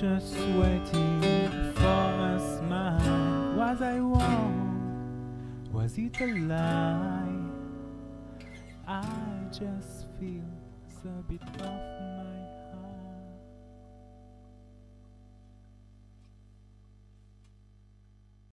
just waiting for a smile. Was I wrong? Was it a lie? I just feel a bit off my